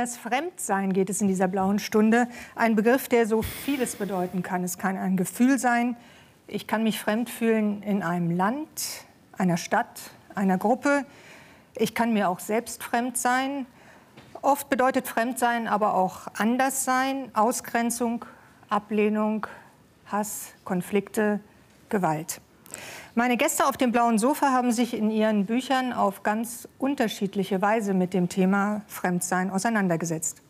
Das Fremdsein geht es in dieser blauen Stunde. Ein Begriff, der so vieles bedeuten kann. Es kann ein Gefühl sein. Ich kann mich fremd fühlen in einem Land, einer Stadt, einer Gruppe. Ich kann mir auch selbst fremd sein. Oft bedeutet Fremdsein aber auch Anderssein, Ausgrenzung, Ablehnung, Hass, Konflikte, Gewalt. Meine Gäste auf dem blauen Sofa haben sich in ihren Büchern auf ganz unterschiedliche Weise mit dem Thema Fremdsein auseinandergesetzt.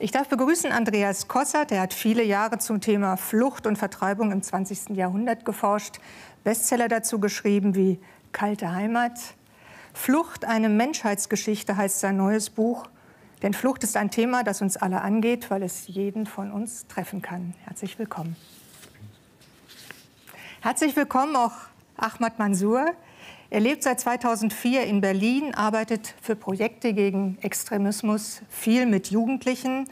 Ich darf begrüßen Andreas Kossert. Er hat viele Jahre zum Thema Flucht und Vertreibung im 20. Jahrhundert geforscht, Bestseller dazu geschrieben wie Kalte Heimat. Flucht, eine Menschheitsgeschichte heißt sein neues Buch. Denn Flucht ist ein Thema, das uns alle angeht, weil es jeden von uns treffen kann. Herzlich willkommen. Herzlich willkommen auch Ahmad Mansour. Er lebt seit 2004 in Berlin, arbeitet für Projekte gegen Extremismus, viel mit Jugendlichen.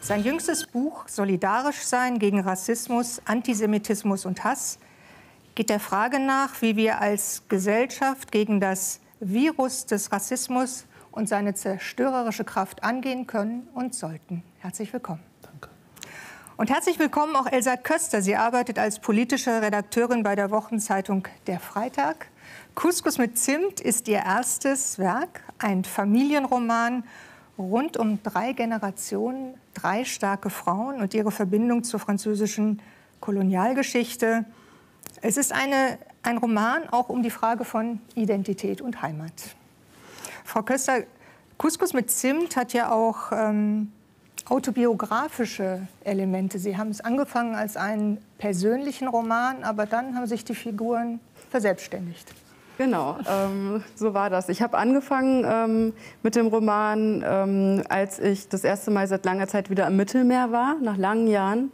Sein jüngstes Buch Solidarisch sein gegen Rassismus, Antisemitismus und Hass geht der Frage nach, wie wir als Gesellschaft gegen das Virus des Rassismus und seine zerstörerische Kraft angehen können und sollten. Herzlich willkommen. Und herzlich willkommen auch Elsa Köster. Sie arbeitet als politische Redakteurin bei der Wochenzeitung Der Freitag. Couscous mit Zimt ist ihr erstes Werk, ein Familienroman rund um drei Generationen, drei starke Frauen und ihre Verbindung zur französischen Kolonialgeschichte. Es ist eine, ein Roman auch um die Frage von Identität und Heimat. Frau Köster, Couscous mit Zimt hat ja auch ähm, autobiografische Elemente. Sie haben es angefangen als einen persönlichen Roman, aber dann haben sich die Figuren verselbstständigt. Genau, ähm, so war das. Ich habe angefangen ähm, mit dem Roman, ähm, als ich das erste Mal seit langer Zeit wieder im Mittelmeer war, nach langen Jahren.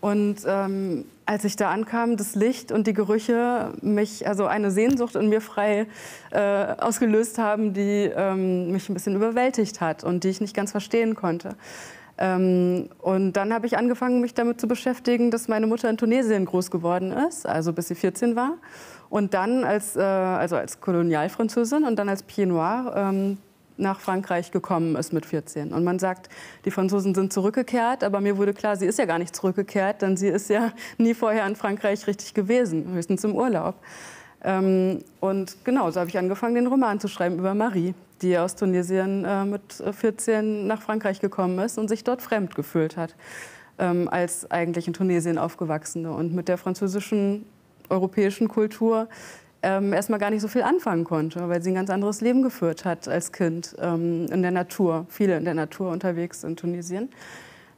Und ähm, als ich da ankam, das Licht und die Gerüche mich, also eine Sehnsucht in mir frei äh, ausgelöst haben, die ähm, mich ein bisschen überwältigt hat und die ich nicht ganz verstehen konnte. Ähm, und dann habe ich angefangen, mich damit zu beschäftigen, dass meine Mutter in Tunesien groß geworden ist, also bis sie 14 war. Und dann als, äh, also als Kolonialfranzösin und dann als Pied Noir ähm, nach Frankreich gekommen ist mit 14. Und man sagt, die Franzosen sind zurückgekehrt, aber mir wurde klar, sie ist ja gar nicht zurückgekehrt, denn sie ist ja nie vorher in Frankreich richtig gewesen, höchstens im Urlaub. Ähm, und genau, so habe ich angefangen, den Roman zu schreiben über Marie, die aus Tunesien äh, mit 14 nach Frankreich gekommen ist und sich dort fremd gefühlt hat, ähm, als eigentlich in Tunesien aufgewachsene und mit der französischen europäischen Kultur ähm, erstmal gar nicht so viel anfangen konnte, weil sie ein ganz anderes Leben geführt hat als Kind ähm, in der Natur, viele in der Natur unterwegs in Tunesien.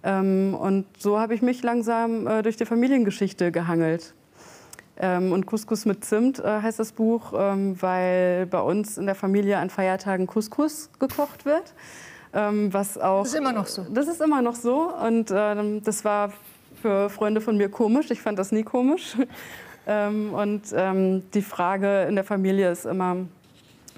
Ähm, und so habe ich mich langsam äh, durch die Familiengeschichte gehangelt. Ähm, und Couscous mit Zimt äh, heißt das Buch, ähm, weil bei uns in der Familie an Feiertagen Couscous gekocht wird. Ähm, was auch, das ist immer noch so. Das ist immer noch so. Und äh, das war für Freunde von mir komisch. Ich fand das nie komisch. Ähm, und ähm, die Frage in der Familie ist immer,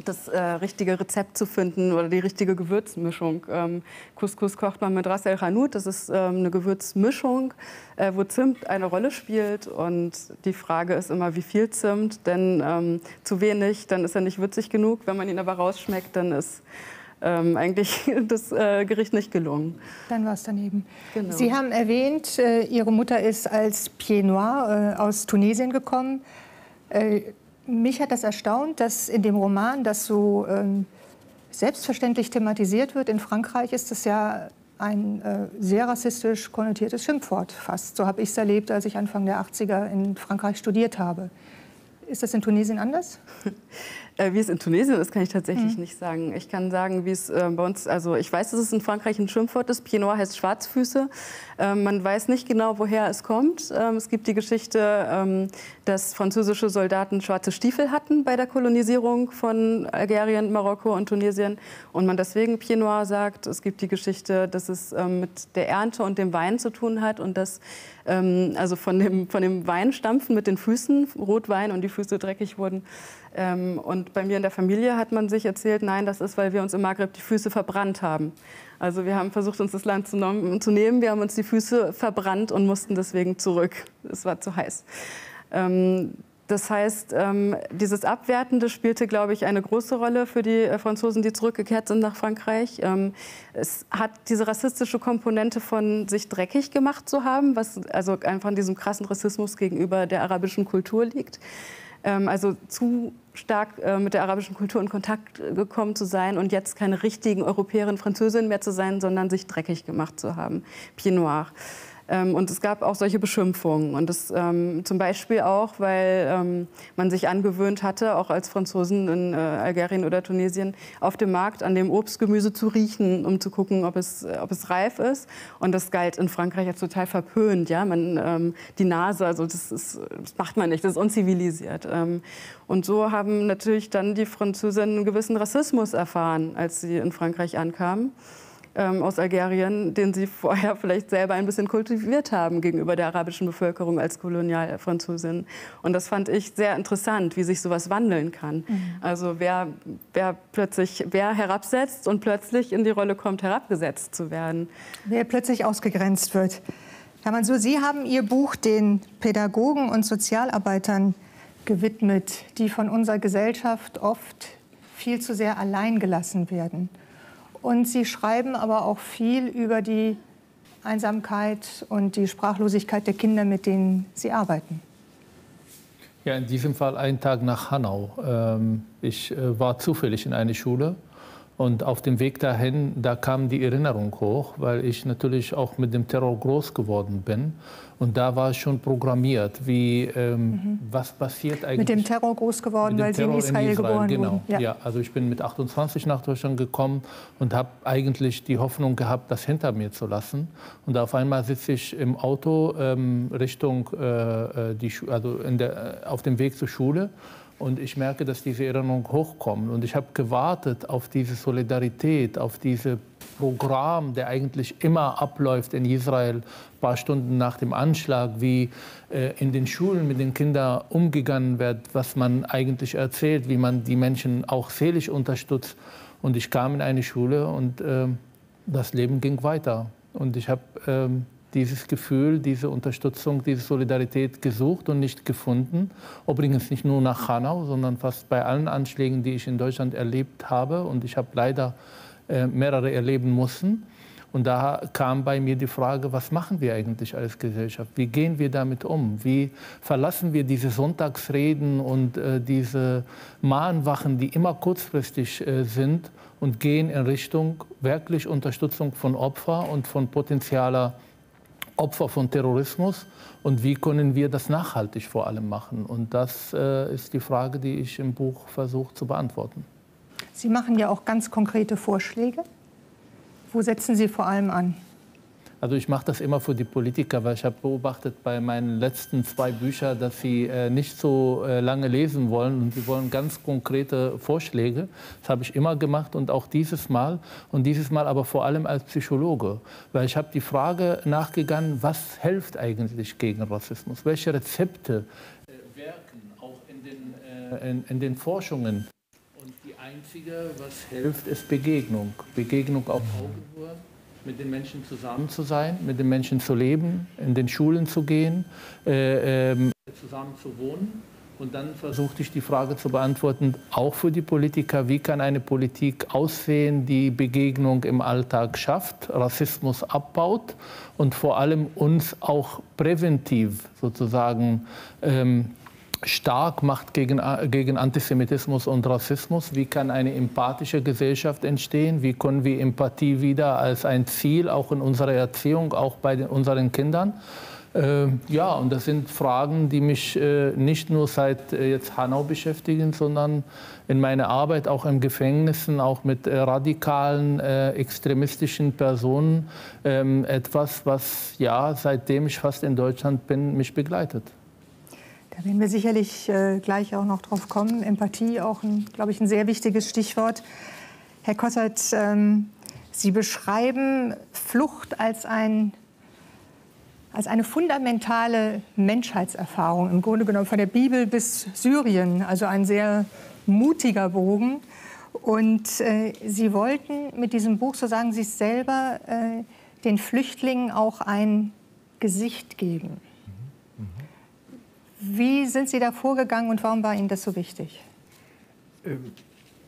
das äh, richtige Rezept zu finden oder die richtige Gewürzmischung. Ähm, Couscous kocht man mit Ras el Hanout, das ist ähm, eine Gewürzmischung, äh, wo Zimt eine Rolle spielt. Und die Frage ist immer, wie viel Zimt, denn ähm, zu wenig, dann ist er nicht würzig genug. Wenn man ihn aber rausschmeckt, dann ist ähm, eigentlich das äh, Gericht nicht gelungen. Dann war es daneben. Genau. Sie haben erwähnt, äh, Ihre Mutter ist als Pied Noir äh, aus Tunesien gekommen. Äh, mich hat das erstaunt, dass in dem Roman das so ähm, selbstverständlich thematisiert wird. In Frankreich ist es ja ein äh, sehr rassistisch konnotiertes Schimpfwort fast. So habe ich es erlebt, als ich Anfang der 80er in Frankreich studiert habe. Ist das in Tunesien anders? Äh, wie es in Tunesien ist, kann ich tatsächlich mhm. nicht sagen. Ich kann sagen, wie es äh, bei uns, also ich weiß, dass es in Frankreich ein Schimpfwort ist. Pied noir heißt Schwarzfüße. Ähm, man weiß nicht genau, woher es kommt. Ähm, es gibt die Geschichte, ähm, dass französische Soldaten schwarze Stiefel hatten bei der Kolonisierung von Algerien, Marokko und Tunesien und man deswegen Pied noir sagt. Es gibt die Geschichte, dass es mit der Ernte und dem Wein zu tun hat und dass also von dem, von dem Weinstampfen mit den Füßen, Rotwein und die Füße dreckig wurden. Ähm, und bei mir in der Familie hat man sich erzählt, nein, das ist, weil wir uns im Maghreb die Füße verbrannt haben. Also wir haben versucht, uns das Land zu, zu nehmen, wir haben uns die Füße verbrannt und mussten deswegen zurück. Es war zu heiß. Ähm, das heißt, ähm, dieses Abwertende spielte, glaube ich, eine große Rolle für die äh, Franzosen, die zurückgekehrt sind nach Frankreich. Ähm, es hat diese rassistische Komponente von sich dreckig gemacht zu haben, was also einfach an diesem krassen Rassismus gegenüber der arabischen Kultur liegt. Ähm, also zu stark äh, mit der arabischen Kultur in Kontakt gekommen zu sein und jetzt keine richtigen Europäerinnen, Französinnen mehr zu sein, sondern sich dreckig gemacht zu haben. Pied noir. Ähm, und es gab auch solche Beschimpfungen. Und das ähm, zum Beispiel auch, weil ähm, man sich angewöhnt hatte, auch als Franzosen in äh, Algerien oder Tunesien, auf dem Markt an dem Obst, Gemüse zu riechen, um zu gucken, ob es, äh, ob es reif ist. Und das galt in Frankreich als total verpönt. Ja? Man, ähm, die Nase, also das, ist, das, macht man nicht, das ist unzivilisiert. Ähm, und so haben natürlich dann die Franzosen einen gewissen Rassismus erfahren, als sie in Frankreich ankamen ähm, aus Algerien, den sie vorher vielleicht selber ein bisschen kultiviert haben gegenüber der arabischen Bevölkerung als Kolonialfranzösin. Und das fand ich sehr interessant, wie sich sowas wandeln kann. Mhm. Also wer, wer plötzlich wer herabsetzt und plötzlich in die Rolle kommt, herabgesetzt zu werden. Wer plötzlich ausgegrenzt wird. Herr Mansur, Sie haben Ihr Buch den Pädagogen und Sozialarbeitern gewidmet, die von unserer Gesellschaft oft viel zu sehr allein gelassen werden. Und Sie schreiben aber auch viel über die Einsamkeit und die Sprachlosigkeit der Kinder, mit denen Sie arbeiten. Ja, in diesem Fall einen Tag nach Hanau. Ähm, ich äh, war zufällig in einer Schule und auf dem Weg dahin, da kam die Erinnerung hoch, weil ich natürlich auch mit dem Terror groß geworden bin. Und da war schon programmiert, wie, ähm, mhm. was passiert eigentlich. Mit dem Terror groß geworden, weil Sie in Israel, in Israel geboren genau. wurden. Ja. ja. also ich bin mit 28 nach Deutschland gekommen und habe eigentlich die Hoffnung gehabt, das hinter mir zu lassen. Und auf einmal sitze ich im Auto ähm, Richtung, äh, äh die, also der, auf dem Weg zur Schule und ich merke, dass diese Erinnerungen hochkommen. Und ich habe gewartet auf diese Solidarität, auf dieses Programm, der eigentlich immer abläuft in Israel, ein paar Stunden nach dem Anschlag, wie äh, in den Schulen mit den Kindern umgegangen wird, was man eigentlich erzählt, wie man die Menschen auch seelisch unterstützt. Und ich kam in eine Schule und äh, das Leben ging weiter. Und ich habe äh, dieses Gefühl, diese Unterstützung, diese Solidarität gesucht und nicht gefunden. Übrigens nicht nur nach Hanau, sondern fast bei allen Anschlägen, die ich in Deutschland erlebt habe. Und ich habe leider äh, mehrere erleben müssen. Und da kam bei mir die Frage, was machen wir eigentlich als Gesellschaft? Wie gehen wir damit um? Wie verlassen wir diese Sonntagsreden und äh, diese Mahnwachen, die immer kurzfristig äh, sind und gehen in Richtung wirklich Unterstützung von Opfern und von potenzieller Opfer von Terrorismus und wie können wir das nachhaltig vor allem machen? Und das äh, ist die Frage, die ich im Buch versuche zu beantworten. Sie machen ja auch ganz konkrete Vorschläge. Wo setzen Sie vor allem an? Also ich mache das immer für die Politiker, weil ich habe beobachtet bei meinen letzten zwei Büchern, dass sie äh, nicht so äh, lange lesen wollen und sie wollen ganz konkrete Vorschläge. Das habe ich immer gemacht und auch dieses Mal und dieses Mal aber vor allem als Psychologe, weil ich habe die Frage nachgegangen, was hilft eigentlich gegen Rassismus? Welche Rezepte äh, wirken auch in den, äh, in, in den Forschungen? Und die einzige, was hilft, ist Begegnung. Begegnung auf Augenhöhe mit den Menschen zusammen zu sein, mit den Menschen zu leben, in den Schulen zu gehen, äh, äh, zusammen zu wohnen. Und dann versuchte ich die Frage zu beantworten, auch für die Politiker, wie kann eine Politik aussehen, die Begegnung im Alltag schafft, Rassismus abbaut und vor allem uns auch präventiv sozusagen ähm, stark macht gegen, gegen Antisemitismus und Rassismus? Wie kann eine empathische Gesellschaft entstehen? Wie können wir Empathie wieder als ein Ziel auch in unserer Erziehung, auch bei den, unseren Kindern? Äh, ja, und das sind Fragen, die mich äh, nicht nur seit äh, jetzt Hanau beschäftigen, sondern in meiner Arbeit auch in Gefängnissen, auch mit äh, radikalen, äh, extremistischen Personen, ähm, etwas, was ja, seitdem ich fast in Deutschland bin, mich begleitet. Da werden wir sicherlich äh, gleich auch noch drauf kommen. Empathie auch, glaube ich, ein sehr wichtiges Stichwort. Herr Kossert, ähm, Sie beschreiben Flucht als, ein, als eine fundamentale Menschheitserfahrung, im Grunde genommen von der Bibel bis Syrien, also ein sehr mutiger Bogen. Und äh, Sie wollten mit diesem Buch, so sagen Sie es selber, äh, den Flüchtlingen auch ein Gesicht geben. Wie sind Sie da vorgegangen und warum war Ihnen das so wichtig? Ähm,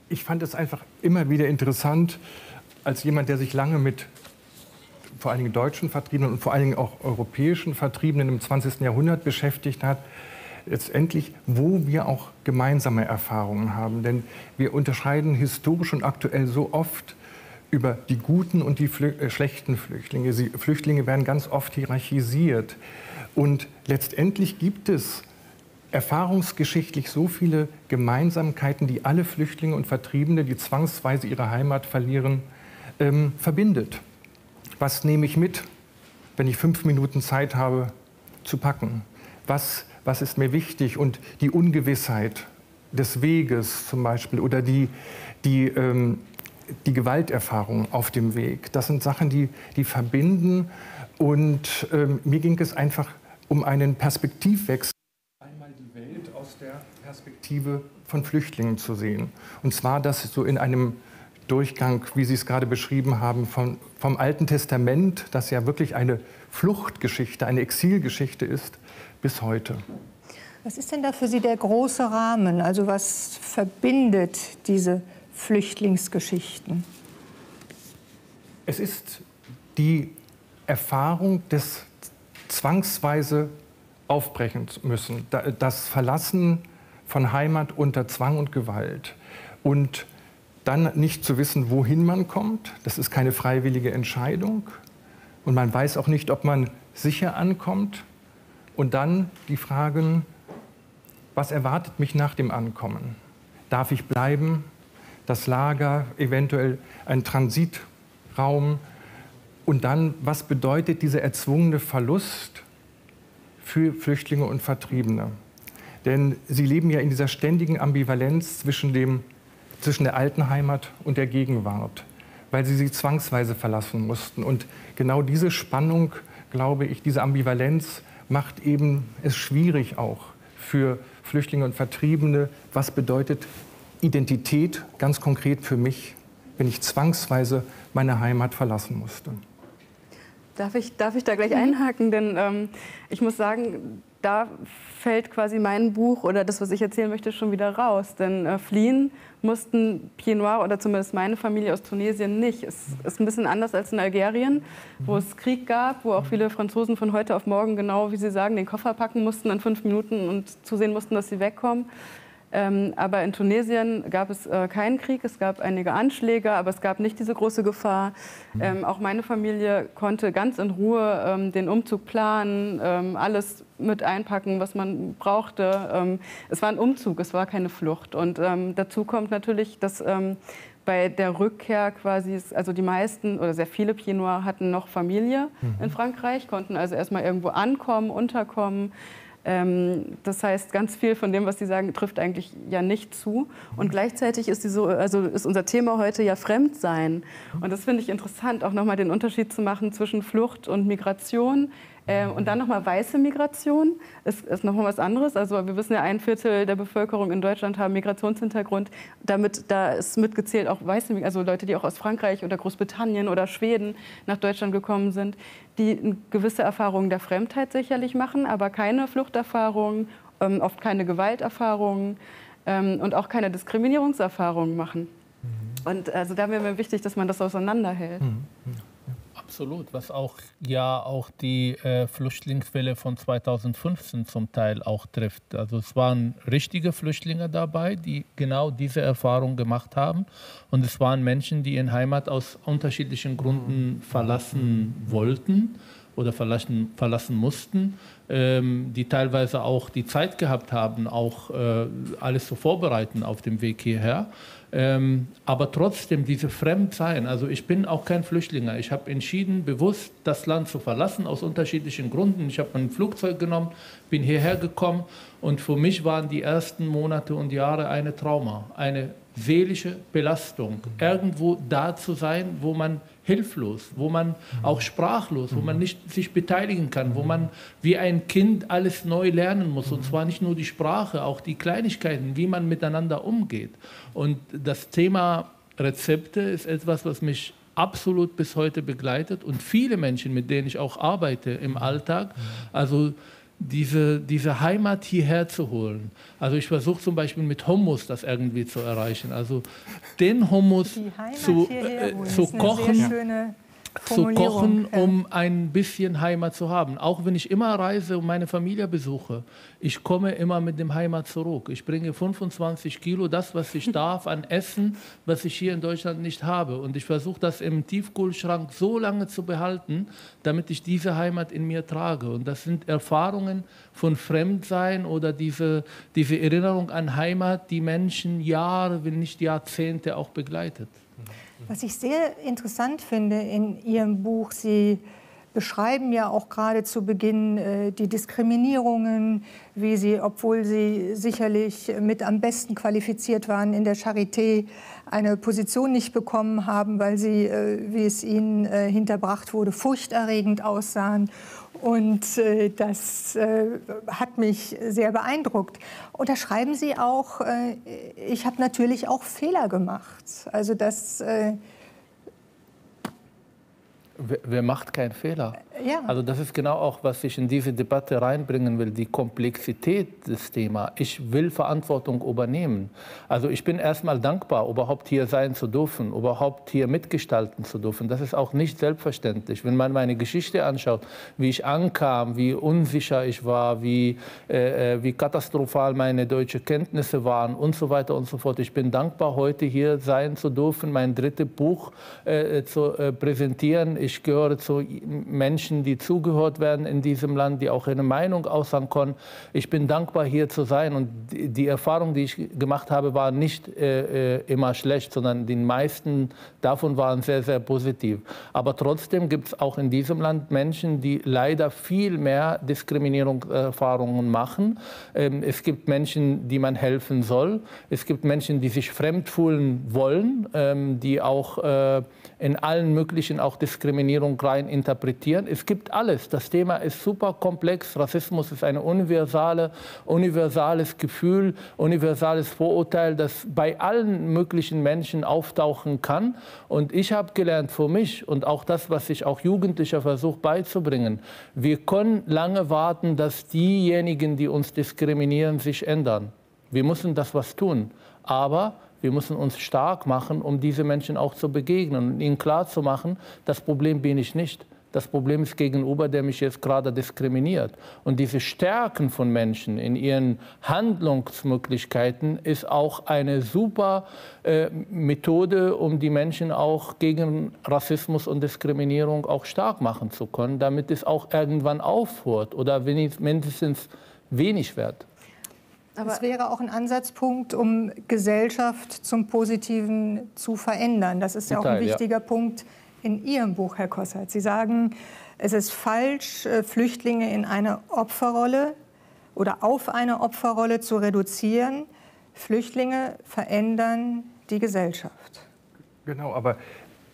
ich fand es einfach immer wieder interessant, als jemand, der sich lange mit vor allen Dingen deutschen Vertriebenen und vor allen Dingen auch europäischen Vertriebenen im 20. Jahrhundert beschäftigt hat, letztendlich, wo wir auch gemeinsame Erfahrungen haben. Denn wir unterscheiden historisch und aktuell so oft über die guten und die Flü äh, schlechten Flüchtlinge. Sie, Flüchtlinge werden ganz oft hierarchisiert. Und letztendlich gibt es erfahrungsgeschichtlich so viele Gemeinsamkeiten, die alle Flüchtlinge und Vertriebene, die zwangsweise ihre Heimat verlieren, ähm, verbindet. Was nehme ich mit, wenn ich fünf Minuten Zeit habe zu packen? Was, was ist mir wichtig? Und die Ungewissheit des Weges zum Beispiel oder die, die, ähm, die Gewalterfahrung auf dem Weg, das sind Sachen, die, die verbinden. Und ähm, mir ging es einfach um einen Perspektivwechsel der Perspektive von Flüchtlingen zu sehen. Und zwar das so in einem Durchgang, wie Sie es gerade beschrieben haben, von, vom Alten Testament, das ja wirklich eine Fluchtgeschichte, eine Exilgeschichte ist, bis heute. Was ist denn da für Sie der große Rahmen? Also was verbindet diese Flüchtlingsgeschichten? Es ist die Erfahrung des zwangsweise aufbrechen müssen. Das Verlassen von Heimat unter Zwang und Gewalt. Und dann nicht zu wissen, wohin man kommt, das ist keine freiwillige Entscheidung. Und man weiß auch nicht, ob man sicher ankommt. Und dann die Fragen, was erwartet mich nach dem Ankommen? Darf ich bleiben? Das Lager, eventuell ein Transitraum. Und dann, was bedeutet dieser erzwungene Verlust für Flüchtlinge und Vertriebene. Denn sie leben ja in dieser ständigen Ambivalenz zwischen, dem, zwischen der alten Heimat und der Gegenwart, weil sie sie zwangsweise verlassen mussten. Und genau diese Spannung, glaube ich, diese Ambivalenz macht eben es schwierig auch für Flüchtlinge und Vertriebene. Was bedeutet Identität ganz konkret für mich, wenn ich zwangsweise meine Heimat verlassen musste? Darf ich, darf ich da gleich mhm. einhaken? Denn ähm, ich muss sagen, da fällt quasi mein Buch oder das, was ich erzählen möchte, schon wieder raus. Denn äh, fliehen mussten Pied Noir oder zumindest meine Familie aus Tunesien nicht. Es ist ein bisschen anders als in Algerien, wo es Krieg gab, wo auch viele Franzosen von heute auf morgen, genau wie Sie sagen, den Koffer packen mussten in fünf Minuten und zusehen mussten, dass sie wegkommen. Ähm, aber in Tunesien gab es äh, keinen Krieg, es gab einige Anschläge, aber es gab nicht diese große Gefahr. Mhm. Ähm, auch meine Familie konnte ganz in Ruhe ähm, den Umzug planen, ähm, alles mit einpacken, was man brauchte. Ähm, es war ein Umzug, es war keine Flucht. Und ähm, dazu kommt natürlich, dass bei der Rückkehr quasi, also die meisten oder sehr viele Pied Noirs hatten noch Familie mhm. in Frankreich, konnten also erstmal irgendwo ankommen, unterkommen. Ähm, das heißt, ganz viel von dem, was Sie sagen, trifft eigentlich ja nicht zu. Und gleichzeitig ist, so, also ist unser Thema heute ja Fremdsein. Und das finde ich interessant, auch nochmal den Unterschied zu machen zwischen Flucht und Migration. Ähm, und dann nochmal weiße Migration ist, ist nochmal was anderes. Also wir wissen ja, ein Viertel der Bevölkerung in Deutschland haben Migrationshintergrund. Damit, da ist mitgezählt auch weiße, also Leute, die auch aus Frankreich oder Großbritannien oder Schweden nach Deutschland gekommen sind, die gewisse Erfahrungen der Fremdheit sicherlich machen, aber keine Fluchterfahrungen, ähm, oft keine Gewalterfahrungen ähm, und auch keine Diskriminierungserfahrungen machen. Mhm. Und also da wäre mir wichtig, dass man das auseinanderhält. Mhm. Absolut, was auch ja auch die äh, Flüchtlingswelle von 2015 zum Teil auch trifft. Also es waren richtige Flüchtlinge dabei, die genau diese Erfahrung gemacht haben. Und es waren Menschen, die ihre Heimat aus unterschiedlichen Gründen verlassen wollten oder verlassen, verlassen mussten, ähm, die teilweise auch die Zeit gehabt haben, auch äh, alles zu vorbereiten auf dem Weg hierher. Ähm, aber trotzdem diese Fremdsein, also ich bin auch kein Flüchtlinger. Ich habe entschieden, bewusst das Land zu verlassen, aus unterschiedlichen Gründen. Ich habe ein Flugzeug genommen, bin hierher gekommen und für mich waren die ersten Monate und Jahre eine Trauma, eine seelische Belastung. Irgendwo da zu sein, wo man hilflos, wo man auch sprachlos, wo man nicht sich beteiligen kann, wo man wie ein Kind alles neu lernen muss. Und zwar nicht nur die Sprache, auch die Kleinigkeiten, wie man miteinander umgeht. Und das Thema Rezepte ist etwas, was mich absolut bis heute begleitet und viele Menschen, mit denen ich auch arbeite im Alltag. Also diese, diese Heimat hierher zu holen. Also ich versuche zum Beispiel mit Hummus das irgendwie zu erreichen. Also den Hummus zu, äh, zu kochen zu kochen, um ein bisschen Heimat zu haben. Auch wenn ich immer reise und meine Familie besuche, ich komme immer mit dem Heimat zurück. Ich bringe 25 Kilo, das, was ich darf, an Essen, was ich hier in Deutschland nicht habe. Und ich versuche das im Tiefkühlschrank so lange zu behalten, damit ich diese Heimat in mir trage. Und das sind Erfahrungen von Fremdsein oder diese, diese Erinnerung an Heimat, die Menschen Jahre, wenn nicht Jahrzehnte auch begleitet. Was ich sehr interessant finde in Ihrem Buch, Sie beschreiben ja auch gerade zu Beginn äh, die Diskriminierungen, wie Sie, obwohl Sie sicherlich mit am besten qualifiziert waren in der Charité, eine Position nicht bekommen haben, weil Sie, äh, wie es Ihnen äh, hinterbracht wurde, furchterregend aussahen und äh, das äh, hat mich sehr beeindruckt. Und da schreiben Sie auch, äh, ich habe natürlich auch Fehler gemacht. Also das äh, Wer macht keinen Fehler? Ja. Also das ist genau auch, was ich in diese Debatte reinbringen will, die Komplexität des Themas. Ich will Verantwortung übernehmen. Also ich bin erstmal dankbar, überhaupt hier sein zu dürfen, überhaupt hier mitgestalten zu dürfen. Das ist auch nicht selbstverständlich. Wenn man meine Geschichte anschaut, wie ich ankam, wie unsicher ich war, wie, äh, äh wie katastrophal meine deutschen Kenntnisse waren und so weiter und so fort. Ich bin dankbar, heute hier sein zu dürfen, mein drittes Buch äh, zu äh, präsentieren. Ich gehöre zu Menschen, die zugehört werden in diesem Land, die auch ihre Meinung äußern können. Ich bin dankbar, hier zu sein. Und die Erfahrung, die ich gemacht habe, war nicht äh, äh, immer schlecht, sondern die meisten davon waren sehr, sehr positiv. Aber trotzdem gibt es auch in diesem Land Menschen, die leider viel mehr Diskriminierungserfahrungen machen. Ähm, es gibt Menschen, die man helfen soll. Es gibt Menschen, die sich fremd fühlen wollen, ähm, die auch äh, in allen möglichen auch Diskriminierung rein interpretieren. Es gibt alles. Das Thema ist super komplex. Rassismus ist ein universale, universales Gefühl, universales Vorurteil, das bei allen möglichen Menschen auftauchen kann. Und ich habe gelernt für mich und auch das, was ich auch Jugendlicher versuche beizubringen, wir können lange warten, dass diejenigen, die uns diskriminieren, sich ändern. Wir müssen das was tun. Aber wir müssen uns stark machen, um diese Menschen auch zu begegnen und ihnen klarzumachen, das Problem bin ich nicht. Das Problem ist gegenüber, der mich jetzt gerade diskriminiert. Und diese Stärken von Menschen in ihren Handlungsmöglichkeiten ist auch eine super äh, Methode, um die Menschen auch gegen Rassismus und Diskriminierung auch stark machen zu können, damit es auch irgendwann aufhört oder mindestens wenig wird. Aber das wäre auch ein Ansatzpunkt, um Gesellschaft zum Positiven zu verändern. Das ist ja auch ein wichtiger ja. Punkt in Ihrem Buch, Herr Kossert. Sie sagen, es ist falsch, äh, Flüchtlinge in eine Opferrolle oder auf eine Opferrolle zu reduzieren. Flüchtlinge verändern die Gesellschaft. Genau, aber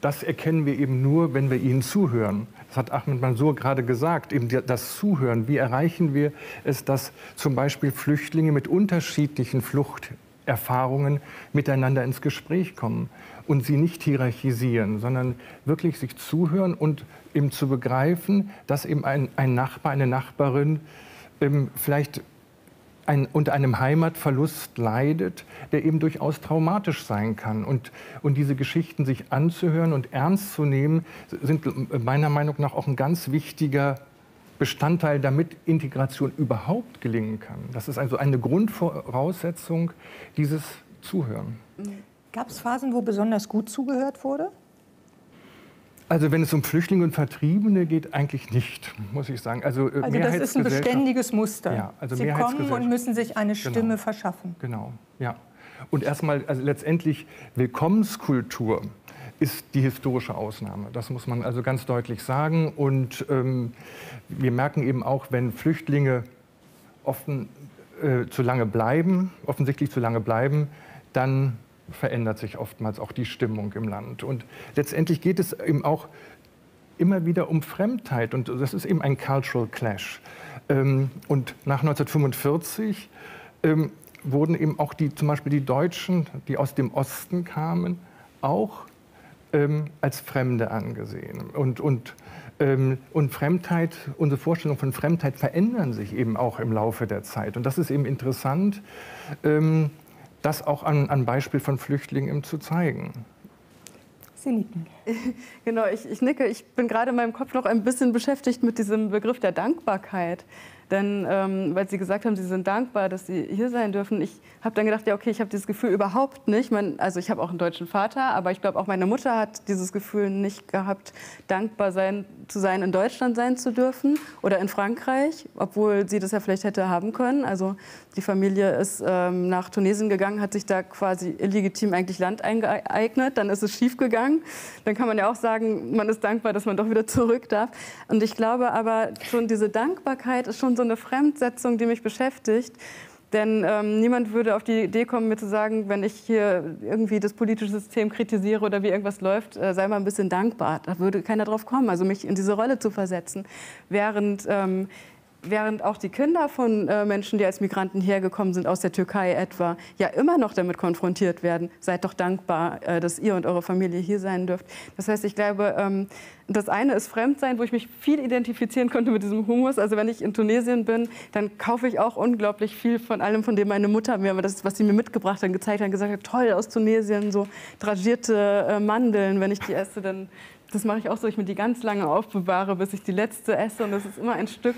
das erkennen wir eben nur, wenn wir ihnen zuhören. Das hat Ahmed Mansour gerade gesagt, eben das Zuhören. Wie erreichen wir es, dass zum Beispiel Flüchtlinge mit unterschiedlichen Fluchterfahrungen miteinander ins Gespräch kommen und sie nicht hierarchisieren, sondern wirklich sich zuhören und eben zu begreifen, dass eben ein, ein Nachbar, eine Nachbarin ähm, vielleicht ein, unter einem Heimatverlust leidet, der eben durchaus traumatisch sein kann. Und, und diese Geschichten sich anzuhören und ernst zu nehmen, sind meiner Meinung nach auch ein ganz wichtiger Bestandteil, damit Integration überhaupt gelingen kann. Das ist also eine Grundvoraussetzung dieses Zuhören. Gab es Phasen, wo besonders gut zugehört wurde? Also wenn es um Flüchtlinge und Vertriebene geht, eigentlich nicht, muss ich sagen. Also, äh, also das ist ein beständiges Muster. Ja, also Sie kommen und müssen sich eine genau. Stimme genau. verschaffen. Genau, ja. Und erstmal, also letztendlich Willkommenskultur ist die historische Ausnahme. Das muss man also ganz deutlich sagen. Und ähm, wir merken eben auch, wenn Flüchtlinge offen, äh, zu lange bleiben, offensichtlich zu lange bleiben, dann verändert sich oftmals auch die Stimmung im Land. Und letztendlich geht es eben auch immer wieder um Fremdheit und das ist eben ein Cultural Clash. Ähm, und nach 1945 ähm, wurden eben auch die, zum Beispiel die Deutschen, die aus dem Osten kamen, auch ähm, als Fremde angesehen. Und, und, und Fremdheit, unsere Vorstellungen von Fremdheit verändern sich eben auch im Laufe der Zeit. Und das ist eben interessant, das auch an, an Beispiel von Flüchtlingen zu zeigen. Sie nicken. Genau, ich, ich nicke. Ich bin gerade in meinem Kopf noch ein bisschen beschäftigt mit diesem Begriff der Dankbarkeit. Denn ähm, weil Sie gesagt haben, Sie sind dankbar, dass Sie hier sein dürfen. Ich habe dann gedacht, ja okay, ich habe dieses Gefühl überhaupt nicht. Man, also ich habe auch einen deutschen Vater, aber ich glaube auch meine Mutter hat dieses Gefühl nicht gehabt, dankbar sein, zu sein, in Deutschland sein zu dürfen oder in Frankreich, obwohl sie das ja vielleicht hätte haben können. Also die Familie ist ähm, nach Tunesien gegangen, hat sich da quasi illegitim eigentlich Land eingeeignet. Dann ist es schief gegangen. Dann kann man ja auch sagen, man ist dankbar, dass man doch wieder zurück darf. Und ich glaube aber schon diese Dankbarkeit ist schon so eine Fremdsetzung, die mich beschäftigt. Denn ähm, niemand würde auf die Idee kommen, mir zu sagen, wenn ich hier irgendwie das politische System kritisiere oder wie irgendwas läuft, äh, sei mal ein bisschen dankbar. Da würde keiner drauf kommen, also mich in diese Rolle zu versetzen. Während ähm, während auch die Kinder von äh, Menschen, die als Migranten hergekommen sind, aus der Türkei etwa, ja immer noch damit konfrontiert werden. Seid doch dankbar, äh, dass ihr und eure Familie hier sein dürft. Das heißt, ich glaube, ähm, das eine ist Fremdsein, wo ich mich viel identifizieren konnte mit diesem Humus. Also wenn ich in Tunesien bin, dann kaufe ich auch unglaublich viel von allem, von dem meine Mutter mir, das, was sie mir mitgebracht hat, gezeigt hat, gesagt hat, toll aus Tunesien, so dragierte äh, Mandeln. Wenn ich die esse, dann das mache ich auch so, ich mir die ganz lange aufbewahre, bis ich die letzte esse. Und das ist immer ein Stück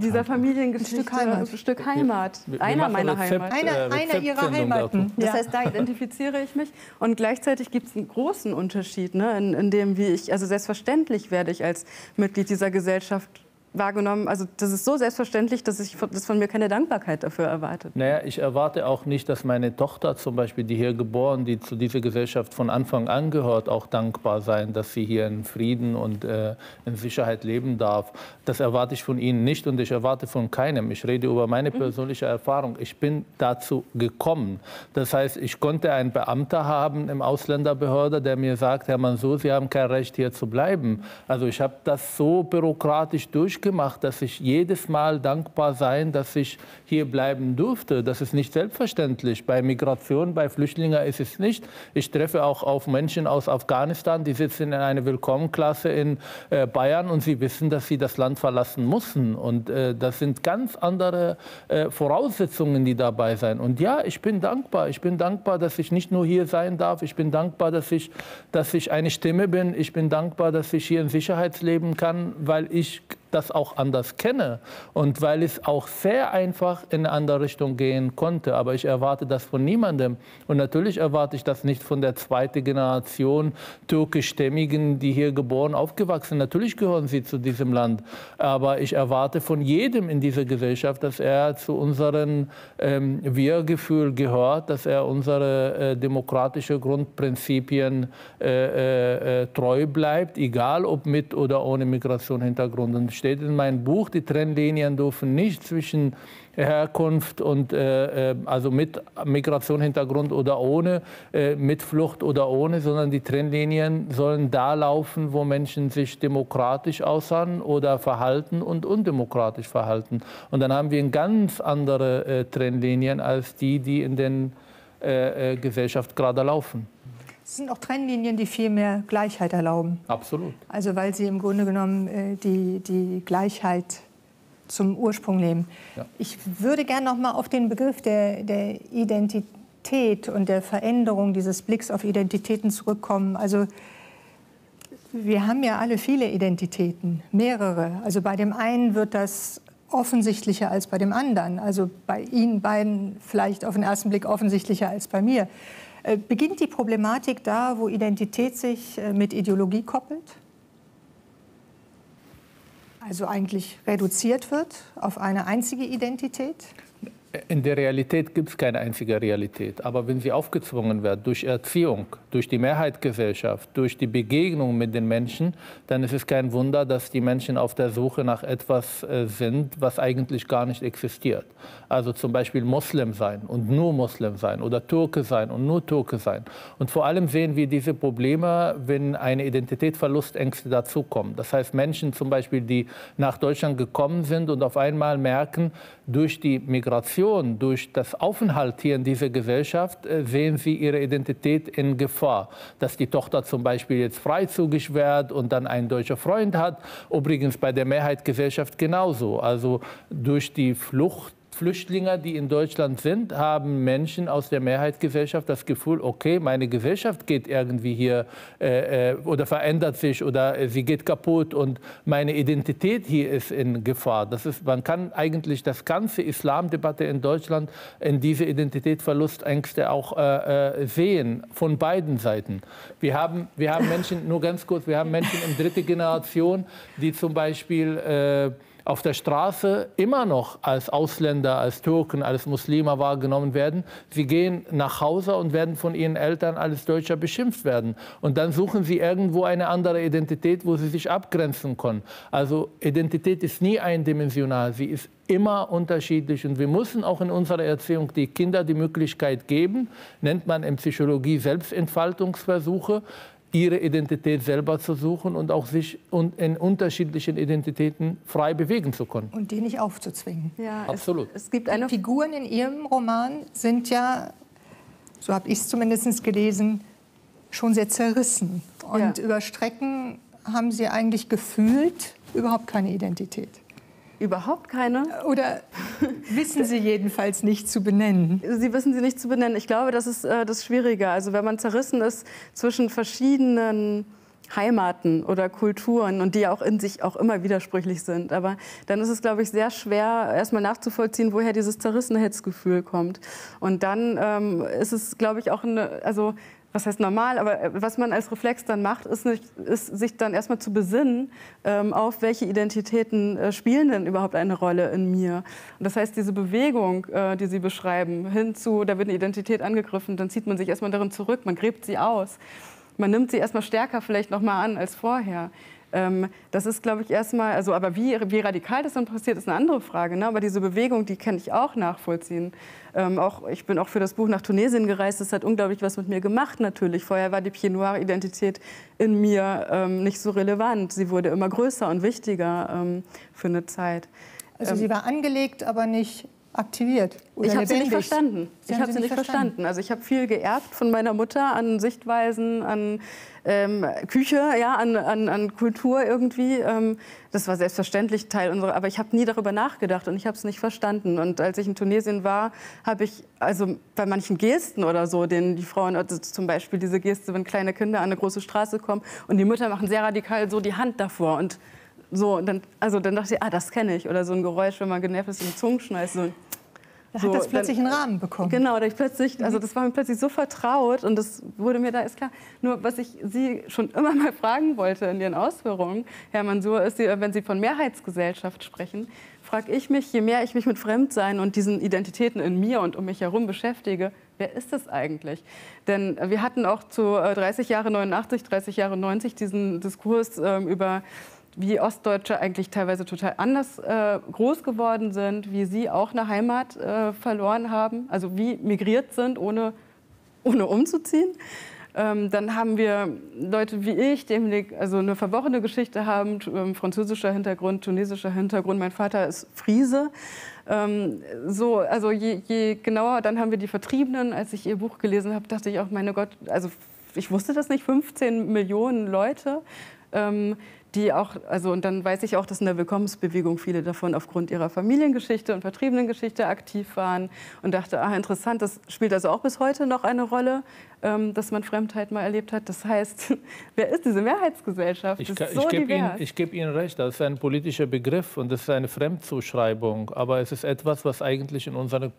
dieser Familiengeschichte, ein Stück Heimat. Ein Stück Heimat. Wir, wir einer meiner Heimat. Einer, äh, einer ihrer Heimaten. Das heißt, da identifiziere ich mich. Und gleichzeitig gibt es einen großen Unterschied, ne, in, in dem, wie ich, also selbstverständlich werde ich als Mitglied dieser Gesellschaft wahrgenommen. Also das ist so selbstverständlich, dass ich das von mir keine Dankbarkeit dafür erwartet. Naja, ich erwarte auch nicht, dass meine Tochter zum Beispiel, die hier geboren, die zu dieser Gesellschaft von Anfang an gehört, auch dankbar sein, dass sie hier in Frieden und äh, in Sicherheit leben darf. Das erwarte ich von ihnen nicht und ich erwarte von keinem. Ich rede über meine mhm. persönliche Erfahrung. Ich bin dazu gekommen. Das heißt, ich konnte einen Beamter haben im Ausländerbehörde, der mir sagt, Herr Mansour, Sie haben kein Recht hier zu bleiben. Also ich habe das so bürokratisch durch gemacht, dass ich jedes Mal dankbar sein, dass ich hier bleiben durfte. Das ist nicht selbstverständlich. Bei Migration, bei Flüchtlingen ist es nicht. Ich treffe auch auf Menschen aus Afghanistan, die sitzen in einer Willkommenklasse in äh, Bayern und sie wissen, dass sie das Land verlassen müssen. Und äh, das sind ganz andere äh, Voraussetzungen, die dabei sind. Und ja, ich bin dankbar. Ich bin dankbar, dass ich nicht nur hier sein darf. Ich bin dankbar, dass ich, dass ich eine Stimme bin. Ich bin dankbar, dass ich hier in Sicherheit leben kann, weil ich das auch anders kenne und weil es auch sehr einfach in eine andere Richtung gehen konnte. Aber ich erwarte das von niemandem. Und natürlich erwarte ich das nicht von der zweiten Generation türkischstämmigen, die hier geboren, aufgewachsen. sind. Natürlich gehören sie zu diesem Land. Aber ich erwarte von jedem in dieser Gesellschaft, dass er zu unserem ähm, Wir-Gefühl gehört, dass er unsere äh, demokratische Grundprinzipien äh, äh, äh treu bleibt, egal ob mit oder ohne Migrationshintergrund. Und steht in meinem Buch, die Trennlinien dürfen nicht zwischen Herkunft und äh, äh, also mit Migrationshintergrund oder ohne, äh, mit Flucht oder ohne, sondern die Trennlinien sollen da laufen, wo Menschen sich demokratisch äußern oder verhalten und undemokratisch verhalten. Und dann haben wir ganz andere äh, Trennlinien als die, die in der äh, äh, Gesellschaft gerade laufen. Es sind auch Trennlinien, die viel mehr Gleichheit erlauben. Absolut. Also weil sie im Grunde genommen äh, die, die Gleichheit zum Ursprung nehmen. Ja. Ich würde gerne noch mal auf den Begriff der, der Identität und der Veränderung dieses Blicks auf Identitäten zurückkommen. Also wir haben ja alle viele Identitäten, mehrere. Also bei dem einen wird das offensichtlicher als bei dem anderen. Also bei Ihnen beiden vielleicht auf den ersten Blick offensichtlicher als bei mir. Äh, beginnt die Problematik da, wo Identität sich äh, mit Ideologie koppelt? Also eigentlich reduziert wird auf eine einzige Identität? In der Realität gibt es keine einzige Realität. Aber wenn sie aufgezwungen wird durch Erziehung, durch die Mehrheitsgesellschaft, durch die Begegnung mit den Menschen, dann ist es kein Wunder, dass die Menschen auf der Suche nach etwas äh, sind, was eigentlich gar nicht existiert. Also zum Beispiel Moslem sein und nur Moslem sein oder Türke sein und nur Türke sein. Und vor allem sehen wir diese Probleme, wenn eine Identitätsverlustängste dazukommen. Das heißt Menschen zum Beispiel, die nach Deutschland gekommen sind und auf einmal merken, durch die Migration, Integration, durch das Aufenthalt hier in dieser Gesellschaft, äh, sehen sie ihre Identität in Gefahr. Dass die Tochter zum Beispiel jetzt freizügig wird und dann einen deutschen Freund hat. Übrigens bei der Mehrheitsgesellschaft genauso. Also durch die Flucht Flüchtlinge, die in Deutschland sind, haben Menschen aus der Mehrheitsgesellschaft das Gefühl, okay, meine Gesellschaft geht irgendwie hier äh, äh, oder verändert sich oder äh, sie geht kaputt und meine Identität hier ist in Gefahr. Das ist, man kann eigentlich das ganze Islamdebatte in Deutschland in diese Identitätsverlustängste auch äh, äh, sehen, von beiden Seiten. Wir haben, wir haben Menschen, nur ganz kurz, wir haben Menschen in dritter Generation, die zum Beispiel äh, auf der Straße immer noch als Ausländer, als Türken, als Muslime wahrgenommen werden. Sie gehen nach Hause und werden von ihren Eltern als Deutscher beschimpft werden. Und dann suchen sie irgendwo eine andere Identität, wo sie sich abgrenzen können. Also Identität ist nie eindimensional, sie ist immer unterschiedlich. Und wir müssen auch in unserer Erziehung die Kinder die Möglichkeit geben, nennt man in Psychologie Selbstentfaltungsversuche, ihre Identität selber zu suchen und auch sich in unterschiedlichen Identitäten frei bewegen zu können. Und die nicht aufzuzwingen. Ja, Absolut. Es, es gibt eine Figuren in Ihrem Roman sind ja, so habe ich es zumindest gelesen, schon sehr zerrissen. Und ja. über Strecken haben Sie eigentlich gefühlt überhaupt keine Identität. Überhaupt keine. Oder wissen Sie jedenfalls nicht zu benennen? Sie wissen sie nicht zu benennen. Ich glaube, das ist äh, das Schwierige. Also wenn man zerrissen ist zwischen verschiedenen Heimaten oder Kulturen und die ja auch in sich auch immer widersprüchlich sind. Aber dann ist es, glaube ich, sehr schwer, erstmal nachzuvollziehen, woher dieses Zerrissenheitsgefühl kommt. Und dann ähm, ist es, glaube ich, auch eine, also was heißt normal, aber äh, was man als Reflex dann macht, ist, nicht, ist sich dann erstmal zu besinnen, ähm, auf welche Identitäten äh, spielen denn überhaupt eine Rolle in mir. Und das heißt, diese Bewegung, äh, die Sie beschreiben, hinzu, da wird eine Identität angegriffen, dann zieht man sich erstmal darin zurück, man gräbt sie aus. Man nimmt sie erstmal stärker vielleicht noch mal an als vorher. Ähm, das ist, glaube ich, erstmal, also aber wie, wie radikal das dann passiert, ist eine andere Frage. Ne? Aber diese Bewegung, die kann ich auch nachvollziehen. Ähm, auch, ich bin auch für das Buch nach Tunesien gereist. Das hat unglaublich was mit mir gemacht natürlich. Vorher war die Pied Noir-Identität in mir ähm, nicht so relevant. Sie wurde immer größer und wichtiger ähm, für eine Zeit. Also sie ähm, war angelegt, aber nicht aktiviert? ich habe sie nicht verstanden. Sie ich habe sie, nicht verstanden. verstanden. Also ich habe viel geerbt von meiner Mutter an Sichtweisen, an ähm, Küche, ja, an, an, an Kultur irgendwie. Ähm, das war selbstverständlich Teil unserer, aber ich habe nie darüber nachgedacht und ich habe es nicht verstanden. Und als ich in Tunesien war, habe ich also bei manchen Gesten oder so, denen die Frauen, also zum Beispiel diese Geste, wenn kleine Kinder an eine große Straße kommen und die Mütter machen sehr radikal so die Hand davor und so, und dann, also dann dachte ich, ah, das kenne ich. Oder so ein Geräusch, wenn man genervt ist, in die Zunge schneist. So. Da so, hat das plötzlich dann, einen Rahmen bekommen. Genau, da ich plötzlich, also das war mir plötzlich so vertraut und das wurde mir da ist klar. Nur was ich Sie schon immer mal fragen wollte in Ihren Ausführungen, Herr Mansur, ist, wenn Sie von Mehrheitsgesellschaft sprechen, frage ich mich, je mehr ich mich mit Fremdsein und diesen Identitäten in mir und um mich herum beschäftige, wer ist das eigentlich? Denn wir hatten auch zu 30 äh, Jahre 89, 30 Jahre 90 diesen Diskurs ähm, über wie Ostdeutsche eigentlich teilweise total anders äh, groß geworden sind, wie sie auch eine Heimat äh, verloren haben, also wie migriert sind, ohne, ohne umzuziehen. Ähm, dann haben wir Leute wie ich, die also eine verworrene Geschichte haben, ähm, französischer Hintergrund, tunesischer Hintergrund. Mein Vater ist Friese. Ähm, so, also je, je, genauer, dann haben wir die Vertriebenen. Als ich ihr Buch gelesen habe, dachte ich auch, meine Gott, also ich wusste das nicht, 15 Millionen Leute. Die auch, also und dann weiß ich auch, dass in der Willkommensbewegung viele davon aufgrund ihrer Familiengeschichte und Vertriebenengeschichte aktiv waren und dachte, ah, interessant, das spielt also auch bis heute noch eine Rolle, ähm, dass man Fremdheit mal erlebt hat. Das heißt, wer ist diese Mehrheitsgesellschaft? Ich, so ich gebe Ihnen, geb Ihnen recht, das ist ein politischer Begriff und das ist eine Fremdzuschreibung, aber es ist etwas, was eigentlich in unseren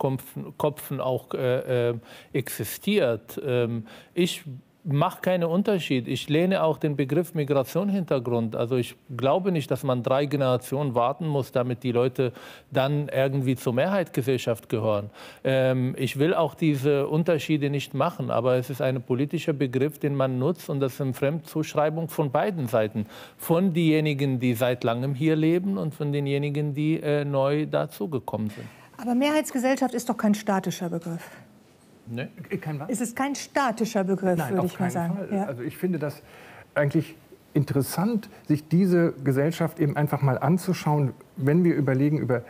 Köpfen auch äh, äh, existiert. Ähm, ich macht keinen Unterschied. Ich lehne auch den Begriff Migrationshintergrund. Also ich glaube nicht, dass man drei Generationen warten muss, damit die Leute dann irgendwie zur Mehrheitsgesellschaft gehören. Ähm, ich will auch diese Unterschiede nicht machen, aber es ist ein politischer Begriff, den man nutzt und das ist eine Fremdzuschreibung von beiden Seiten. Von denjenigen, die seit langem hier leben und von denjenigen, die äh, neu dazugekommen sind. Aber Mehrheitsgesellschaft ist doch kein statischer Begriff. Nee. Kein was? Es ist kein statischer Begriff, Nein, würde ich mal sagen. Fall. Ja. Also ich finde das eigentlich interessant, sich diese Gesellschaft eben einfach mal anzuschauen, wenn wir überlegen über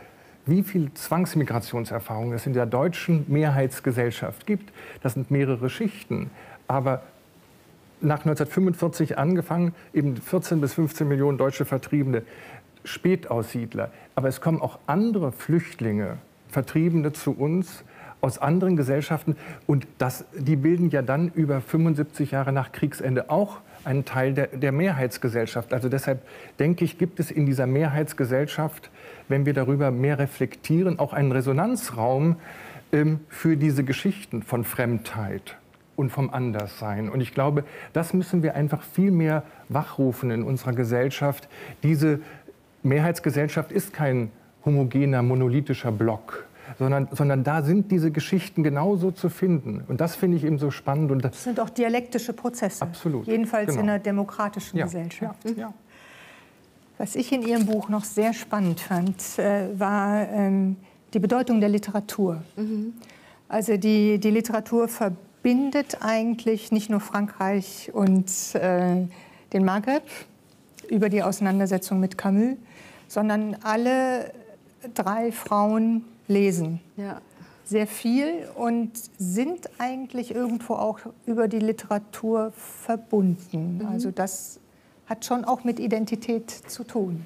wie viel Zwangsmigrationserfahrung es in der deutschen Mehrheitsgesellschaft gibt. Das sind mehrere Schichten. Aber nach 1945 angefangen, eben 14 bis 15 Millionen deutsche Vertriebene, Spätaussiedler. Aber es kommen auch andere Flüchtlinge, Vertriebene zu uns aus anderen Gesellschaften. Und das, die bilden ja dann über 75 Jahre nach Kriegsende auch einen Teil der, der Mehrheitsgesellschaft. Also deshalb denke ich, gibt es in dieser Mehrheitsgesellschaft, wenn wir darüber mehr reflektieren, auch einen Resonanzraum ähm, für diese Geschichten von Fremdheit und vom Anderssein. Und ich glaube, das müssen wir einfach viel mehr wachrufen in unserer Gesellschaft. Diese Mehrheitsgesellschaft ist kein homogener, monolithischer Block. Sondern, sondern da sind diese Geschichten genauso zu finden. Und das finde ich eben so spannend. Und das sind auch dialektische Prozesse. Absolut. Jedenfalls genau. in einer demokratischen ja. Gesellschaft. Ja. Ja. Was ich in Ihrem Buch noch sehr spannend fand, äh, war ähm, die Bedeutung der Literatur. Mhm. Also die, die Literatur verbindet eigentlich nicht nur Frankreich und äh, den Maghreb über die Auseinandersetzung mit Camus, sondern alle drei Frauen lesen. Ja. Sehr viel und sind eigentlich irgendwo auch über die Literatur verbunden. Mhm. Also das hat schon auch mit Identität zu tun.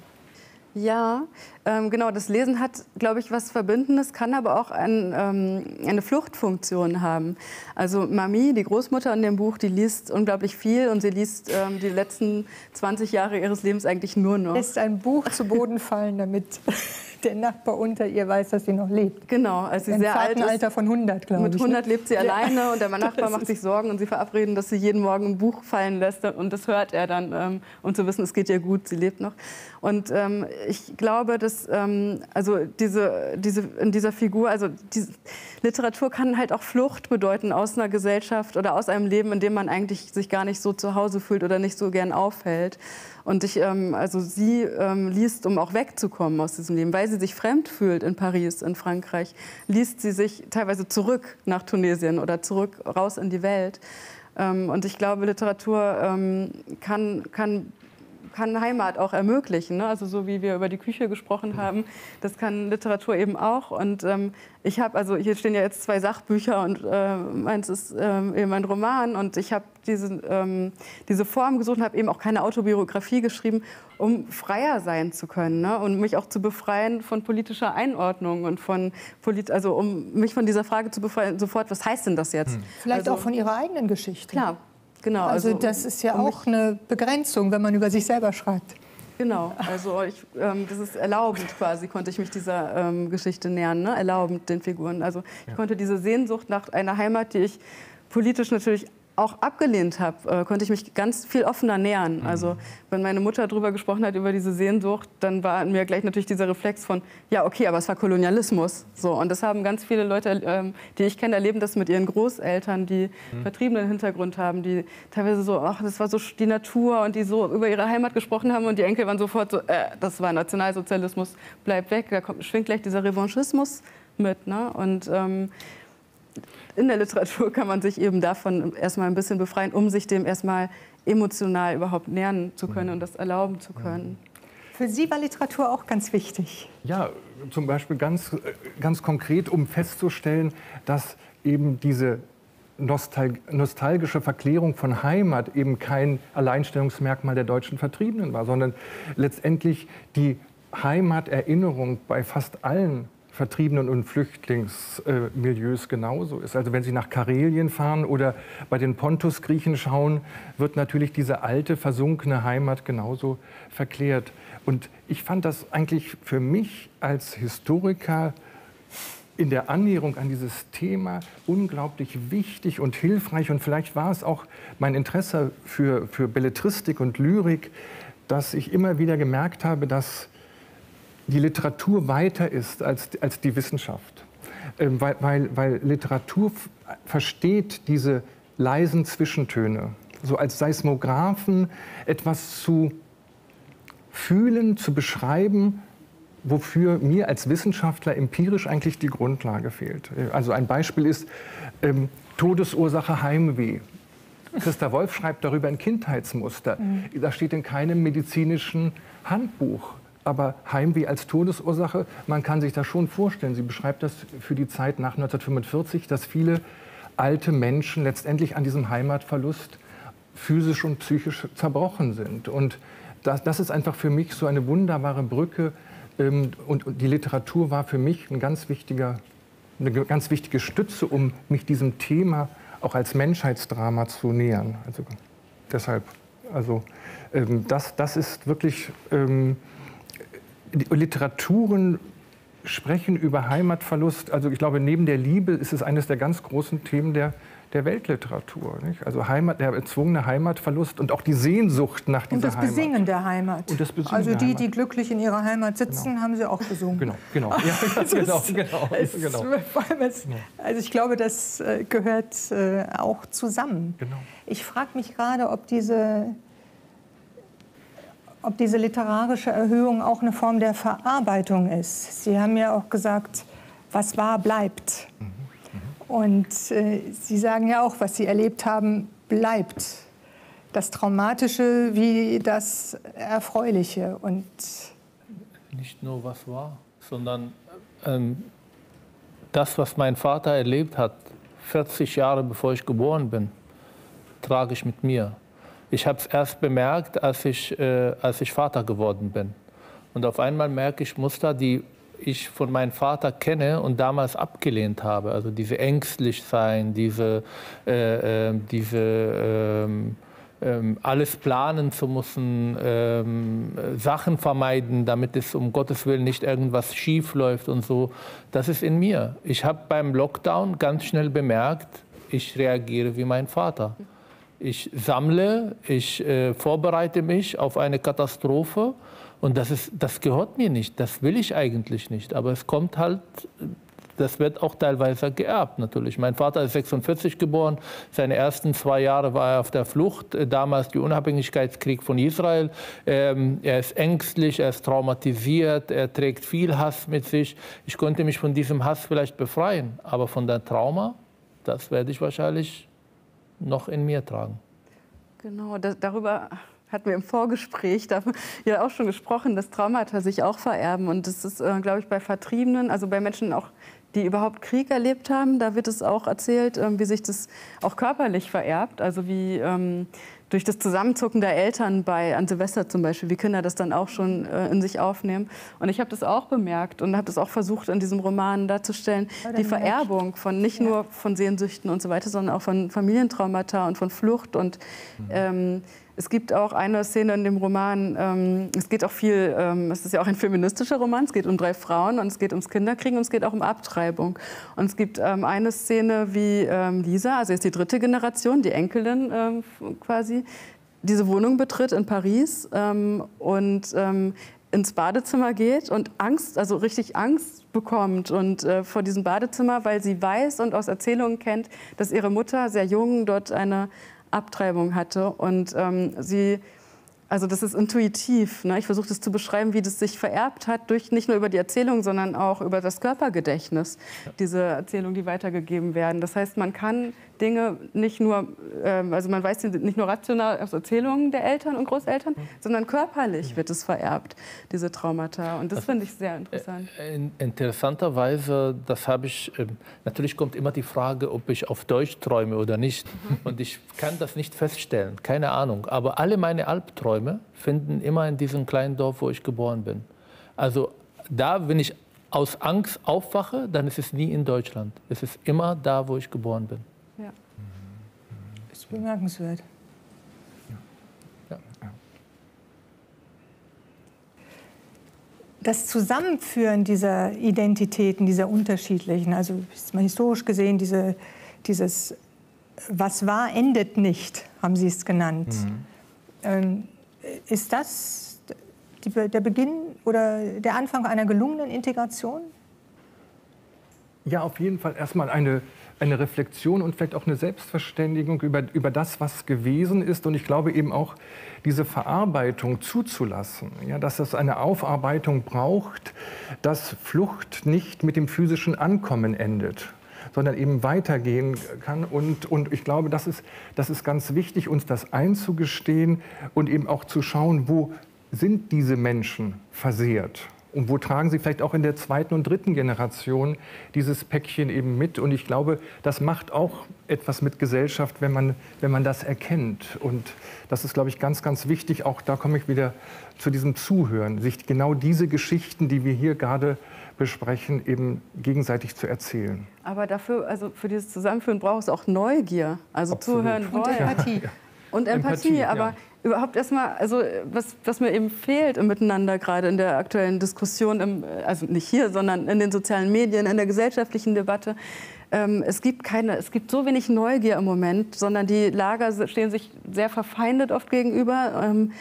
Ja, ähm, genau. Das Lesen hat, glaube ich, was Verbindendes, kann aber auch ein, ähm, eine Fluchtfunktion haben. Also Mami, die Großmutter in dem Buch, die liest unglaublich viel und sie liest ähm, die letzten 20 Jahre ihres Lebens eigentlich nur noch. Lässt ein Buch zu Boden fallen, damit der Nachbar unter ihr weiß, dass sie noch lebt. Genau, als sie Im sehr alt ist. Alter von 100, glaube ich. Mit 100 ne? lebt sie ja. alleine und der Nachbar macht sich Sorgen und sie verabreden, dass sie jeden Morgen ein Buch fallen lässt und das hört er dann, ähm, um zu wissen, es geht ihr gut, sie lebt noch. Und ähm, ich glaube, dass ähm, also diese, diese, in dieser Figur, also die Literatur kann halt auch Flucht bedeuten aus einer Gesellschaft oder aus einem Leben, in dem man eigentlich sich gar nicht so zu Hause fühlt oder nicht so gern aufhält. Und ich, ähm, also sie ähm, liest, um auch wegzukommen aus diesem Leben, weil sie sich fremd fühlt in Paris, in Frankreich, liest sie sich teilweise zurück nach Tunesien oder zurück raus in die Welt. Ähm, und ich glaube, Literatur ähm, kann, kann kann Heimat auch ermöglichen. Ne? Also so wie wir über die Küche gesprochen haben, das kann Literatur eben auch. Und ähm, ich habe, also hier stehen ja jetzt zwei Sachbücher und äh, meins ist ähm, eben ein Roman. Und ich habe diese, ähm, diese Form gesucht und habe eben auch keine Autobiografie geschrieben, um freier sein zu können ne? und mich auch zu befreien von politischer Einordnung und von, Polit also um mich von dieser Frage zu befreien, sofort, was heißt denn das jetzt? Hm. Vielleicht also, auch von Ihrer eigenen Geschichte. Klar, Genau. Also, also das ist ja auch eine Begrenzung, wenn man über sich selber schreibt. Genau, also ich, ähm, das ist erlaubend quasi, konnte ich mich dieser ähm, Geschichte nähern, ne? erlaubend den Figuren. Also ich ja. konnte diese Sehnsucht nach einer Heimat, die ich politisch natürlich auch abgelehnt habe, äh, konnte ich mich ganz viel offener nähern. Mhm. Also wenn meine Mutter darüber gesprochen hat, über diese Sehnsucht, dann war mir gleich natürlich dieser Reflex von, ja okay, aber es war Kolonialismus. So, und das haben ganz viele Leute, ähm, die ich kenne, erleben das mit ihren Großeltern, die mhm. vertriebenen Hintergrund haben, die teilweise so, ach, das war so die Natur und die so über ihre Heimat gesprochen haben und die Enkel waren sofort so, äh, das war Nationalsozialismus, bleib weg, da kommt, schwingt gleich dieser Revanchismus mit. Ne? Und ähm, in der Literatur kann man sich eben davon erstmal ein bisschen befreien, um sich dem erstmal emotional überhaupt nähern zu können und das erlauben zu können. Für Sie war Literatur auch ganz wichtig. Ja, zum Beispiel ganz, ganz konkret, um festzustellen, dass eben diese nostalgische Verklärung von Heimat eben kein Alleinstellungsmerkmal der deutschen Vertriebenen war, sondern letztendlich die Heimaterinnerung bei fast allen Vertriebenen und Flüchtlingsmilieus genauso ist. Also wenn Sie nach Karelien fahren oder bei den Pontus-Griechen schauen, wird natürlich diese alte, versunkene Heimat genauso verklärt. Und ich fand das eigentlich für mich als Historiker in der Annäherung an dieses Thema unglaublich wichtig und hilfreich. Und vielleicht war es auch mein Interesse für, für Belletristik und Lyrik, dass ich immer wieder gemerkt habe, dass die Literatur weiter ist als, als die Wissenschaft. Ähm, weil, weil, weil Literatur versteht diese leisen Zwischentöne, so als Seismographen etwas zu fühlen, zu beschreiben, wofür mir als Wissenschaftler empirisch eigentlich die Grundlage fehlt. Also ein Beispiel ist ähm, Todesursache Heimweh. Christa Wolf schreibt darüber ein Kindheitsmuster. Mhm. Das steht in keinem medizinischen Handbuch Aber Heimweh als Todesursache, man kann sich das schon vorstellen. Sie beschreibt das für die Zeit nach 1945, dass viele alte Menschen letztendlich an diesem Heimatverlust physisch und psychisch zerbrochen sind. Und das, das ist einfach für mich so eine wunderbare Brücke. Ähm, und, die Literatur war für mich ein ganz wichtiger, eine ganz wichtige Stütze, um mich diesem Thema auch als Menschheitsdrama zu nähern. Also deshalb, also ähm, das, das ist wirklich, ähm, Literaturen sprechen über Heimatverlust. Also ich glaube, neben der Liebe ist es eines der ganz großen Themen der, der Weltliteratur. Nicht? Also Heimat, der erzwungene Heimatverlust und auch die Sehnsucht nach dieser Heimat. Und das Heimat. Besingen der Heimat. Und das Besingen also die, Heimat. die glücklich in ihrer Heimat sitzen, Genau. haben sie auch besungen. Genau, genau. Ja, Das genau, ist- genau, es- genau. es- Also ich glaube, das äh, gehört äh, auch zusammen. Genau. Ich frage mich gerade, ob diese, ob diese literarische Erhöhung auch eine Form der Verarbeitung ist. Sie haben ja auch gesagt, was war, bleibt. Und äh, Sie sagen ja auch, was Sie erlebt haben, bleibt. Das Traumatische wie das Erfreuliche. Und nicht nur was war, sondern ähm, das, was mein Vater erlebt hat, 40 Jahre bevor ich geboren bin, trage ich mit mir. Ich habe es erst bemerkt, als ich, äh, als ich Vater geworden bin. Und auf einmal merke ich Muster, die ich von meinem Vater kenne und damals abgelehnt habe. Also diese ängstlich sein, diese, äh, äh, diese ähm, ähm, alles planen zu müssen, ähm, Sachen vermeiden, damit es um Gottes Willen nicht irgendwas schief läuft und so. Das ist in mir. Ich habe beim Lockdown ganz schnell bemerkt, ich reagiere wie mein Vater. Ich sammle, ich äh, vorbereite mich auf eine Katastrophe und das, ist, das gehört mir nicht, das will ich eigentlich nicht. Aber es kommt halt, das wird auch teilweise geerbt natürlich. Mein Vater ist 46 geboren, seine ersten zwei Jahre war er auf der Flucht, äh, damals der Unabhängigkeitskrieg von Israel. Ähm, er ist ängstlich, er ist traumatisiert, er trägt viel Hass mit sich. Ich konnte mich von diesem Hass vielleicht befreien, aber von der Trauma, das werde ich wahrscheinlich noch in mir tragen. Genau, da, darüber hatten wir im Vorgespräch ja auch schon gesprochen, dass Traumata sich auch vererben. Und das ist, äh, glaube ich, bei Vertriebenen, also bei Menschen auch, die überhaupt Krieg erlebt haben, da wird es auch erzählt, ähm, wie sich das auch körperlich vererbt. Also wie ähm, durch das Zusammenzucken der Eltern bei an Silvester zum Beispiel, wie Kinder das dann auch schon äh, in sich aufnehmen. Und ich habe das auch bemerkt und habe das auch versucht, in diesem Roman darzustellen, die Vererbung von nicht Ja. nur von Sehnsüchten und so weiter, sondern auch von Familientraumata und von Flucht. Und ähm, es gibt auch eine Szene in dem Roman, ähm, es geht auch viel, ähm, es ist ja auch ein feministischer Roman, es geht um drei Frauen und es geht ums Kinderkriegen und es geht auch um Abtreibung. Und es gibt ähm, eine Szene, wie ähm, Lisa, also jetzt die dritte Generation, die Enkelin ähm, quasi, diese Wohnung betritt in Paris ähm, und ins Badezimmer geht und Angst, also richtig Angst bekommt und äh, vor diesem Badezimmer, weil sie weiß und aus Erzählungen kennt, dass ihre Mutter sehr jung dort eine Abtreibung hatte und ähm, sie also das ist intuitiv. Ne? Ich versuche das zu beschreiben, wie das sich vererbt hat, durch, nicht nur über die Erzählung, sondern auch über das Körpergedächtnis, diese Erzählungen, die weitergegeben werden. Das heißt, man kann Dinge nicht nur, ähm, also man weiß nicht nur rational aus Erzählungen der Eltern und Großeltern, sondern körperlich wird es vererbt, diese Traumata. Und das finde ich sehr interessant. In, interessanterweise, das habe ich, ähm, natürlich kommt immer die Frage, ob ich auf Deutsch träume oder nicht. Und ich kann das nicht feststellen, keine Ahnung. Aber alle meine Albträume finden immer in diesem kleinen Dorf, wo ich geboren bin. Also da, wenn ich aus Angst aufwache, dann ist es nie in Deutschland. Es ist immer da, wo ich geboren bin. Ja. ist bemerkenswert. Ja. Das Zusammenführen dieser Identitäten, dieser unterschiedlichen, also mal historisch gesehen, diese, dieses Was war, endet nicht, haben Sie es genannt. Ähm, ist das die, der Beginn oder der Anfang einer gelungenen Integration? Ja, auf jeden Fall erstmal eine, eine Reflexion und vielleicht auch eine Selbstverständigung über, über das, was gewesen ist. Und ich glaube eben auch, diese Verarbeitung zuzulassen, ja, dass es eine Aufarbeitung braucht, dass Flucht nicht mit dem physischen Ankommen endet sondern eben weitergehen kann. Und, und ich glaube, das ist, das ist ganz wichtig, uns das einzugestehen und eben auch zu schauen, wo sind diese Menschen versehrt? Und wo tragen sie vielleicht auch in der zweiten und dritten Generation dieses Päckchen eben mit? Und ich glaube, das macht auch etwas mit Gesellschaft, wenn man, wenn man das erkennt. Und das ist, glaube ich, ganz, ganz wichtig. Auch da komme ich wieder zu diesem Zuhören, sich genau diese Geschichten, die wir hier gerade besprechen, eben gegenseitig zu erzählen. Aber dafür, also für dieses Zusammenführen braucht es auch Neugier. Also Absolut. zuhören Und. Empathie. Und Empathie, Empathie, aber ja. Überhaupt erstmal, also was, was mir eben fehlt im Miteinander gerade in der aktuellen Diskussion, im, also nicht hier, sondern in den sozialen Medien, in der gesellschaftlichen Debatte. Ähm, es gibt keine, es gibt so wenig Neugier im Moment, sondern die Lager stehen sich sehr verfeindet oft gegenüber. Ähm,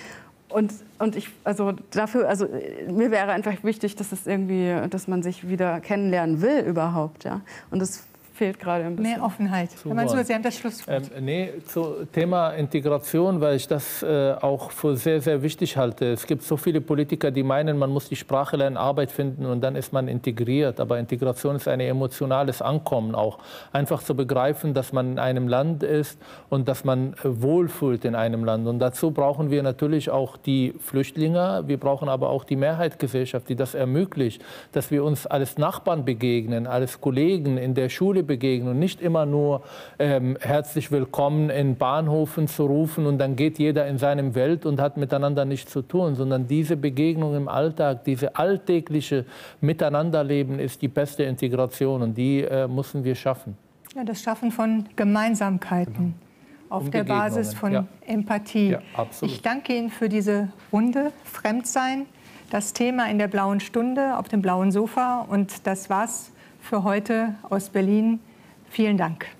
und, und ich, also dafür, also äh, mir wäre einfach wichtig, dass es irgendwie, dass man sich wieder kennenlernen will überhaupt, ja. Und das fehlt gerade ein bisschen. Mehr Offenheit. Herr Mansour, Sie haben das Schlusswort. Ähm, nee, zu Thema Integration, weil ich das äh, auch für sehr, sehr wichtig halte. Es gibt so viele Politiker, die meinen, man muss die Sprache lernen, Arbeit finden und dann ist man integriert. Aber Integration ist ein emotionales Ankommen auch. Einfach zu begreifen, dass man in einem Land ist und dass man äh, wohlfühlt in einem Land. Und dazu brauchen wir natürlich auch die Flüchtlinge. Wir brauchen aber auch die Mehrheitsgesellschaft, die das ermöglicht, dass wir uns als Nachbarn begegnen, als Kollegen in der Schule begegnen und nicht immer nur ähm, herzlich willkommen in Bahnhofen zu rufen und dann geht jeder in seinem Welt und hat miteinander nichts zu tun, sondern diese Begegnung im Alltag, diese alltägliche Miteinanderleben ist die beste Integration und die äh, müssen wir schaffen. Ja, das Schaffen von Gemeinsamkeiten auf Um der Basis von Begegnungen, Empathie. Ja. Ich danke Ihnen für diese Runde Fremdsein, das Thema in der blauen Stunde auf dem blauen Sofa. Und das war's für heute aus Berlin. Vielen Dank.